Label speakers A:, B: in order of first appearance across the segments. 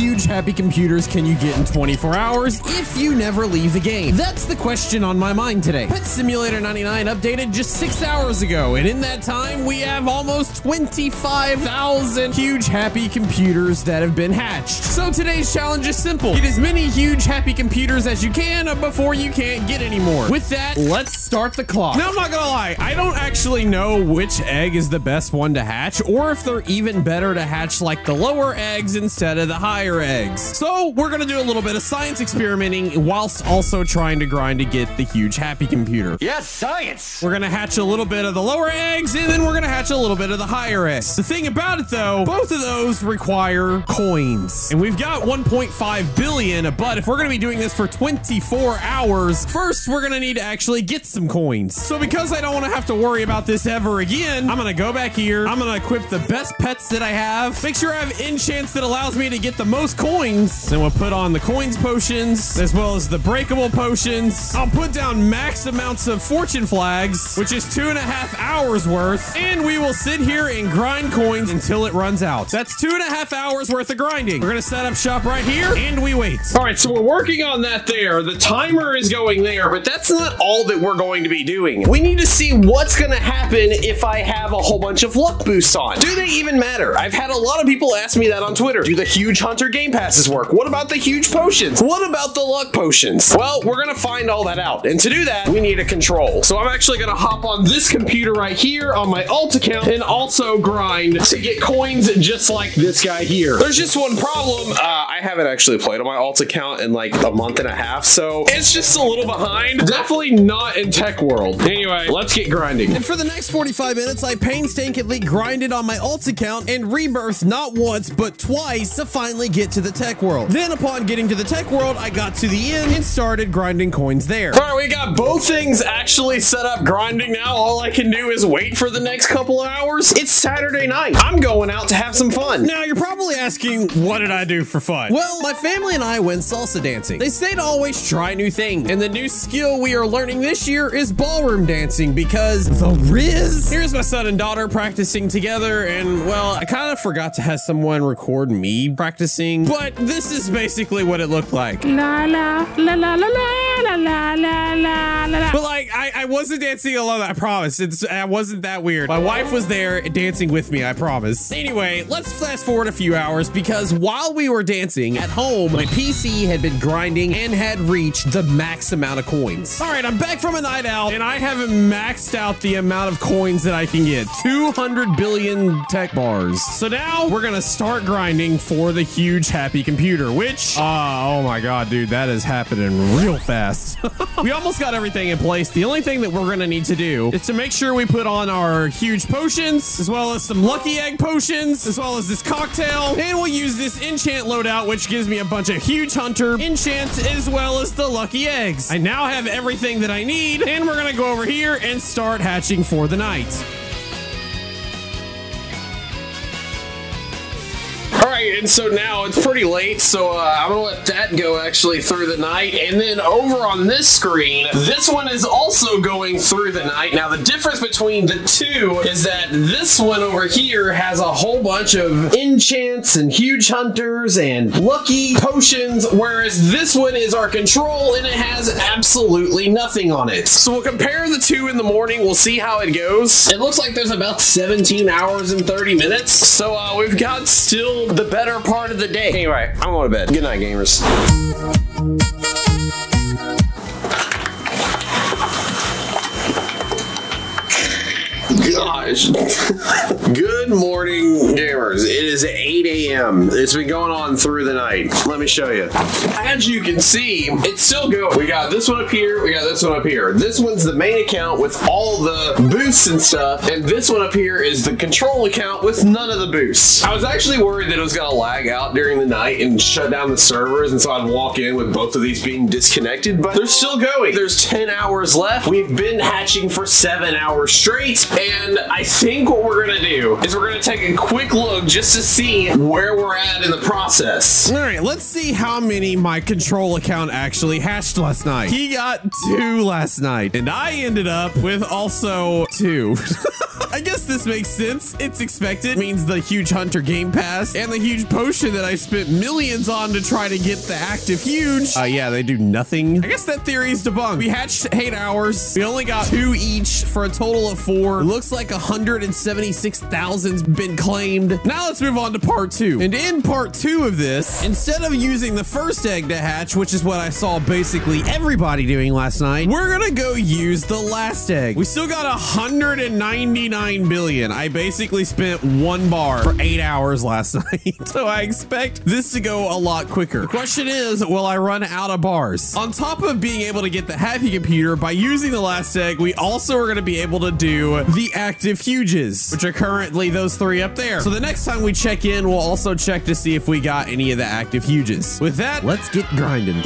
A: huge happy computers can you get in 24 hours if you never leave the game? That's the question on my mind today. Pet Simulator 99 updated just six hours ago, and in that time, we have almost 25,000 huge happy computers that have been hatched. So today's challenge is simple. Get as many huge happy computers as you can before you can't get any more. With that, let's start the clock. Now, I'm not gonna lie, I don't actually know which egg is the best one to hatch, or if they're even better to hatch like the lower eggs instead of the higher eggs. So we're gonna do a little bit of science experimenting whilst also trying to grind to get the huge happy computer.
B: Yes, science!
A: We're gonna hatch a little bit of the lower eggs, and then we're gonna hatch a little bit of the higher eggs. The thing about it though, both of those require coins. And we've got 1.5 billion, but if we're gonna be doing this for 24 hours, first we're gonna need to actually get some coins. So because I don't wanna have to worry about this ever again, I'm gonna go back here, I'm gonna equip the best pets that I have, make sure I have enchants that allows me to get the most coins. Then we'll put on the coins potions, as well as the breakable potions. I'll put down max amounts of fortune flags, which is two and a half hours worth, and we will sit here and grind coins until it runs out. That's two and a half hours worth of grinding. We're gonna set up shop right here, and we wait. All right, so we're working on that there. The timer is going there, but that's not all that we're going to be doing. We need to see what's gonna happen if I have a whole bunch of luck boosts on. Do they even matter? I've had a lot of people ask me that on Twitter. Do the huge hunter game passes work? What about the huge potions? What about the luck potions? Well, we're gonna find all that out. And to do that, we need a control. So I'm actually gonna hop on this computer right here on my alt account and also grind to get coins just like this guy here. There's just one problem. Uh, I haven't actually played on my alt account in like a month and a half, so it's just a little behind. Definitely not in tech world. Anyway, let's get grinding. And for the next 45 minutes, I painstakingly grinded on my alt account and rebirthed not once, but twice to finally get to the tech world. Then upon getting to the tech world, I got to the end and started grinding coins there. All right, we got both things actually set up grinding now. All I can do is wait for the next couple of hours. It's Saturday night. I'm going out to have some fun. Now, you're probably asking, what did I do for fun? Well, my family and I went salsa dancing. They say to always try new things. And the new skill we are learning this year is ballroom dancing because the Riz. Here's my son and daughter practicing together. And well, I kind of forgot to have someone record me practicing, but this is basically what it looked like.
C: La la la la la la la la la la la.
A: But like, I, I wasn't dancing alone. I promise. It's I wasn't that weird. My wife was there dancing with me. I promise. Anyway, let's fast forward a few hours because while we were dancing at home, my PC had been grinding and had reached the max amount of coins. All right, I'm back from a night out and I haven't maxed out the amount of coins that I can get. 200 billion tech bars. So now we're gonna start grinding for the huge happy computer, which, uh, oh my god, dude, that is happening real fast. we almost got everything in place. The only thing that we're gonna need to do is to make sure we put on our huge potions, as well as some lucky egg potions, as well as this cocktail, and we'll use this enchant loadout, which gives me a bunch of huge hunter enchants, as well as the lucky eggs. I now have everything that I need, and we're gonna go over here and start hatching for the night. Right, and so now it's pretty late, so uh, I'm gonna let that go actually through the night. And then over on this screen, this one is also going through the night. Now, the difference between the two is that this one over here has a whole bunch of enchants and huge hunters and lucky potions, whereas this one is our control and it has absolutely nothing on it. So we'll compare the two in the morning. We'll see how it goes. It looks like there's about 17 hours and 30 minutes. So uh, we've got still the better part of the day. Anyway, I'm going to bed. Good night, gamers. Gosh. Good morning, It is 8 a.m. It's been going on through the night. Let me show you. As you can see, it's still going. We got this one up here. We got this one up here. This one's the main account with all the boosts and stuff. And this one up here is the control account with none of the boosts. I was actually worried that it was going to lag out during the night and shut down the servers. And so I'd walk in with both of these being disconnected, but they're still going. There's 10 hours left. We've been hatching for seven hours straight. And I think what we're gonna do is we're gonna take a quick look just to see where we're at in the process. All right, let's see how many my control account actually hatched last night. He got two last night, and I ended up with also two. I guess this makes sense. It's expected. It means the huge hunter game pass and the huge potion that I spent millions on to try to get the active huge. Uh, yeah, they do nothing. I guess that theory is debunked. We hatched eight hours. We only got two each for a total of four. It looks like 176,000's been claimed. Now let's move on to part two. And in part two of this, instead of using the first egg to hatch, which is what I saw basically everybody doing last night, we're gonna go use the last egg. We still got 199 billion. I basically spent one bar for eight hours last night. so I expect this to go a lot quicker. The question is, will I run out of bars? On top of being able to get the happy computer by using the last egg, we also are gonna be able to do the active huges, which are currently those three up there. So the next time we check in, we'll also check to see if we got any of the active huges. With that, let's get grinding.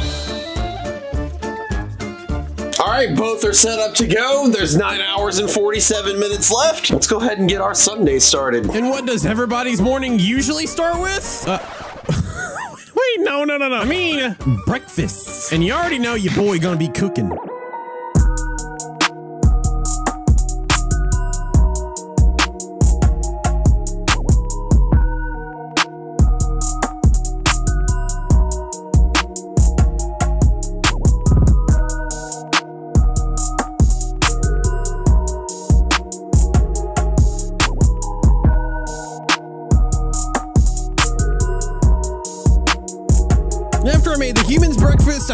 A: Right, both are set up to go. There's nine hours and 47 minutes left. Let's go ahead and get our Sunday started. And what does everybody's morning usually start with? Uh, wait, no, no, no, no. I mean, breakfast. And you already know your boy gonna be cooking.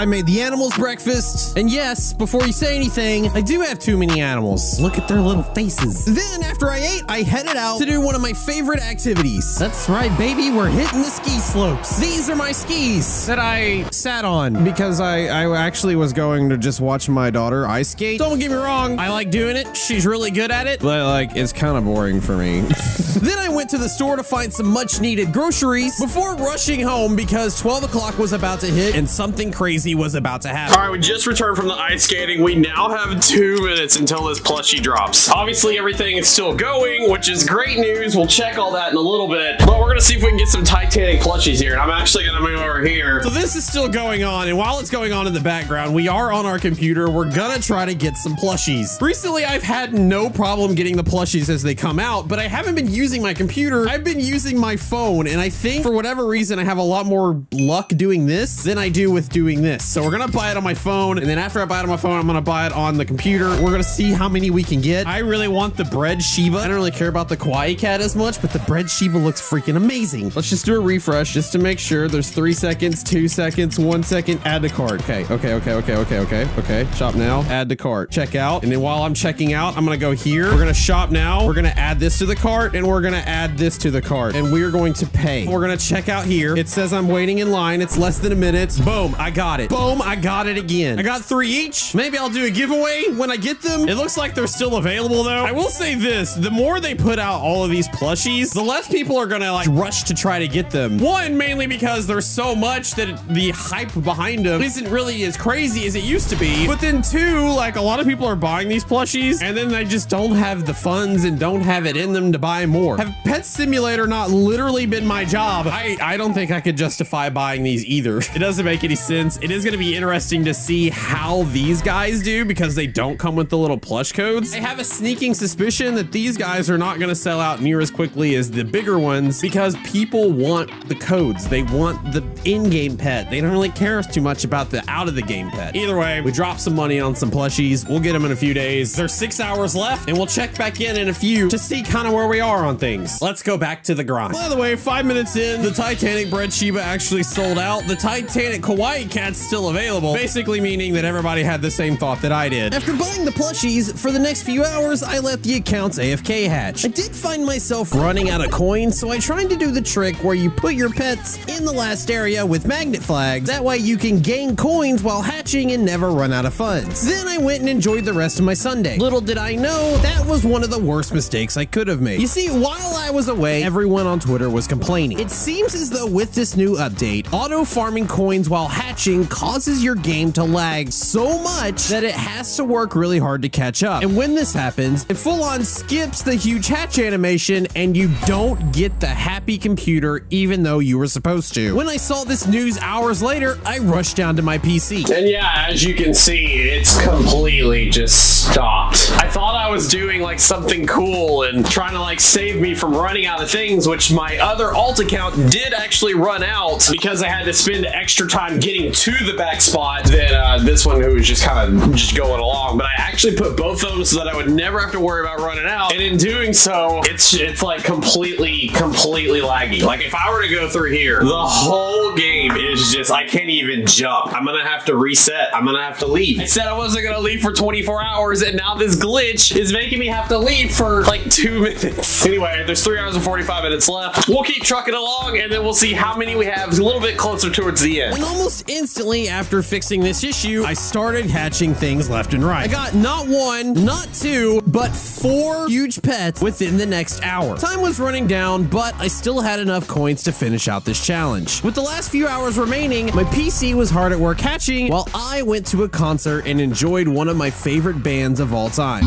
A: I made the animals breakfast. And yes, before you say anything, I do have too many animals. Look at their little faces. Then after I ate, I headed out to do one of my favorite activities. That's right, baby, we're hitting the ski slopes. These are my skis that I sat on because I, I actually was going to just watch my daughter ice skate. Don't get me wrong, I like doing it. She's really good at it, but like, it's kind of boring for me. then I went to the store to find some much needed groceries before rushing home because 12 o'clock was about to hit and something crazy was about to happen. All right, we just returned from the ice skating. We now have two minutes until this plushie drops. Obviously, everything is still going, which is great news. We'll check all that in a little bit, but we're gonna see if we can get some Titanic plushies here. And I'm actually gonna move over here. So this is still going on, and while it's going on in the background, we are on our computer. We're gonna try to get some plushies. Recently, I've had no problem getting the plushies as they come out, but I haven't been using my computer. I've been using my phone, and I think for whatever reason, I have a lot more luck doing this than I do with doing this. So we're gonna buy it on my phone, and then after I buy it on my phone, I'm gonna buy it on the computer. We're gonna see how many we can get. I really want the bread Shiba. I don't really care about the Kawaii cat as much, but the bread Shiba looks freaking amazing. Let's just do a refresh just to make sure. There's three seconds, two seconds, one second. Add to cart. Okay, okay, okay, okay, okay, okay, okay. Shop now. Add to cart. Check out. And then while I'm checking out, I'm gonna go here. We're gonna shop now. We're gonna add this to the cart, and we're gonna add this to the cart, and we're going to pay. We're gonna check out here. It says I'm waiting in line. It's less than a minute. Boom, I got it. Boom, I got it again. I got three each. Maybe I'll do a giveaway when I get them. It looks like they're still available though. I will say this, the more they put out all of these plushies, the less people are gonna like rush to try to get them. One, mainly because there's so much that the hype behind them isn't really as crazy as it used to be. But then two, like a lot of people are buying these plushies and then they just don't have the funds and don't have it in them to buy more. Have Pet Simulator not literally been my job, I, I don't think I could justify buying these either. It doesn't make any sense. It is going to be interesting to see how these guys do because they don't come with the little plush codes. I have a sneaking suspicion that these guys are not going to sell out near as quickly as the bigger ones because people want the codes. They want the in-game pet. They don't really care too much about the out-of-the-game pet. Either way, we dropped some money on some plushies. We'll get them in a few days. There's six hours left and we'll check back in in a few to see kind of where we are on things. Let's go back to the grind. By the way, five minutes in, the Titanic bread Shiba actually sold out. The Titanic Kawaii cat's still available, basically meaning that everybody had the same thought that I did. After buying the plushies, for the next few hours, I let the accounts AFK hatch. I did find myself running out of coins, so I tried to do the trick where you put your pets in the last area with magnet flags. That way you can gain coins while hatching and never run out of funds. Then I went and enjoyed the rest of my Sunday. Little did I know, that was one of the worst mistakes I could have made. You see, while I was away, everyone on Twitter was complaining. It seems as though with this new update, auto farming coins while hatching causes your game to lag so much that it has to work really hard to catch up. And when this happens, it full on skips the huge hatch animation and you don't get the happy computer even though you were supposed to. When I saw this news hours later, I rushed down to my PC.
B: And yeah, as you can see, it's completely just stopped. I thought I was doing like something cool and trying to like save me from running out of things, which my other alt account did actually run out because I had to spend extra time getting to the back spot than uh, this one who was just kind of just going along. But I actually put both of them so that I would never have to worry about running out. And in doing so, it's it's like completely, completely laggy. Like if I were to go through here, the whole game is just, I can't even jump. I'm gonna have to reset. I'm gonna have to leave. I said I wasn't gonna leave for 24 hours and now this glitch is making me have to leave for like two minutes. Anyway, there's three hours and 45 minutes left. We'll keep trucking along and then we'll see how many we have a little bit closer towards the end.
A: And almost instantly after fixing this issue, I started hatching things left and right. I got not one, not two, but four huge pets within the next hour. Time was running down, but I still had enough coins to finish out this challenge. With the last few hours remaining, my PC was hard at work hatching while I went to a concert and enjoyed one of my favorite bands of all time.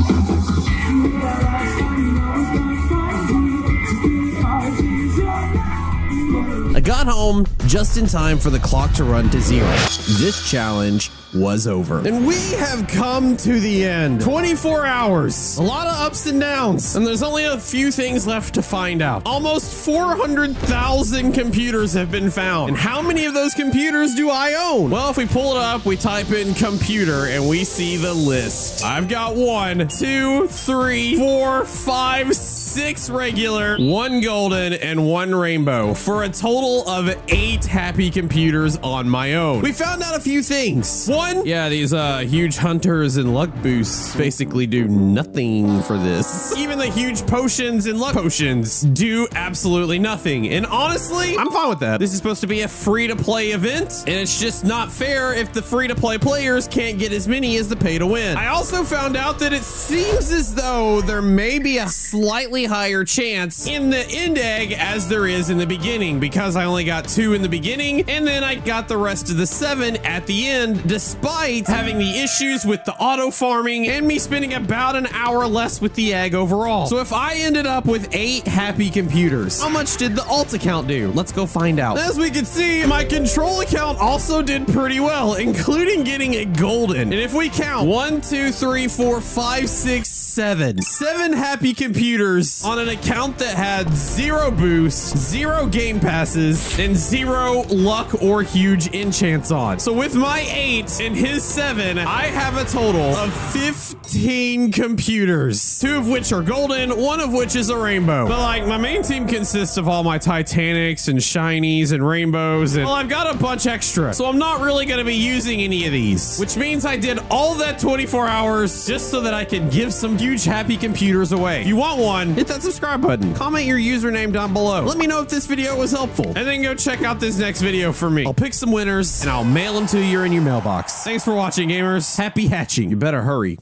A: I got home just in time for the clock to run to zero. This challenge was over. And we have come to the end. 24 hours. A lot of ups and downs. And there's only a few things left to find out. Almost 400,000 computers have been found. And how many of those computers do I own? Well, if we pull it up, we type in computer and we see the list. I've got one, two, three, four, five, six regular, one golden, and one rainbow for a total of eight happy computers on my own. We found out a few things. One, yeah, these uh, huge hunters and luck boosts basically do nothing for this. Even the huge potions and luck potions do absolutely nothing. And honestly, I'm fine with that. This is supposed to be a free to play event, and it's just not fair if the free to play players can't get as many as the pay to win. I also found out that it seems as though there may be a slightly higher chance in the end egg as there is in the beginning because I only got two in the beginning and then I got the rest of the seven at the end despite having the issues with the auto farming and me spending about an hour less with the egg overall. So if I ended up with eight happy computers, how much did the alt account do? Let's go find out. As we can see, my control account also did pretty well, including getting a golden. And if we count one, two, three, four, five, six, seven, seven happy computers on an account that had zero boost, zero game passes, and zero luck or huge enchants on. So with my eight and his seven, I have a total of 15 computers, two of which are golden, one of which is a rainbow. But like my main team consists of all my Titanics and shinies and rainbows. And well, I've got a bunch extra. So I'm not really going to be using any of these, which means I did all that 24 hours just so that I can give some huge happy computers away. If you want one, hit that subscribe button. Comment your username down below. Let me know if this video was helpful. And then go check out this next video for me. I'll pick some winners and I'll mail them to you in your mailbox. Thanks for watching, gamers. Happy hatching. You better hurry.